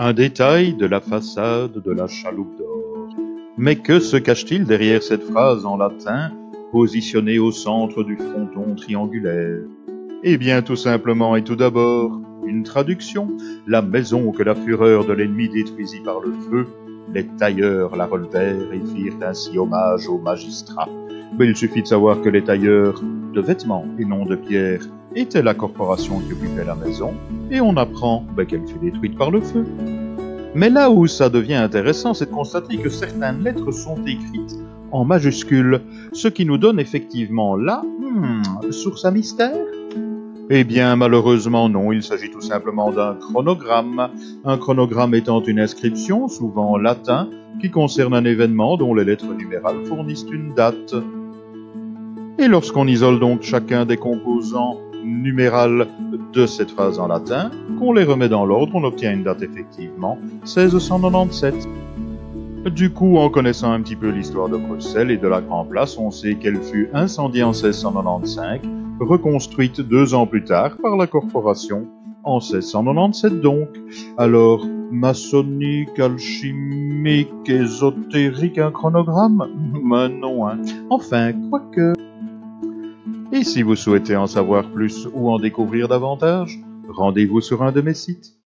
Un détail de la façade de la chaloupe d'or. Mais que se cache-t-il derrière cette phrase en latin, positionnée au centre du fronton triangulaire? Eh bien, tout simplement et tout d'abord, une traduction. La maison que la fureur de l'ennemi détruisit par le feu, les tailleurs la relevèrent et firent ainsi hommage au magistrat. Mais il suffit de savoir que les tailleurs de vêtements et non de pierre était la corporation qui occupait la maison, et on apprend ben, qu'elle fut détruite par le feu. Mais là où ça devient intéressant, c'est de constater que certaines lettres sont écrites en majuscules, ce qui nous donne effectivement là, hmm, source à mystère Eh bien, malheureusement non, il s'agit tout simplement d'un chronogramme, un chronogramme étant une inscription, souvent latin, qui concerne un événement dont les lettres numérales fournissent une date. Et lorsqu'on isole donc chacun des composants numérales de cette phrase en latin, qu'on les remet dans l'ordre, on obtient une date effectivement 1697. Du coup, en connaissant un petit peu l'histoire de Bruxelles et de la Grand Place, on sait qu'elle fut incendiée en 1695, reconstruite deux ans plus tard par la corporation en 1697 donc. Alors, maçonnique, alchimique, ésotérique, un chronogramme? Mais non, hein. Enfin, quoique... Et si vous souhaitez en savoir plus ou en découvrir davantage, rendez-vous sur un de mes sites.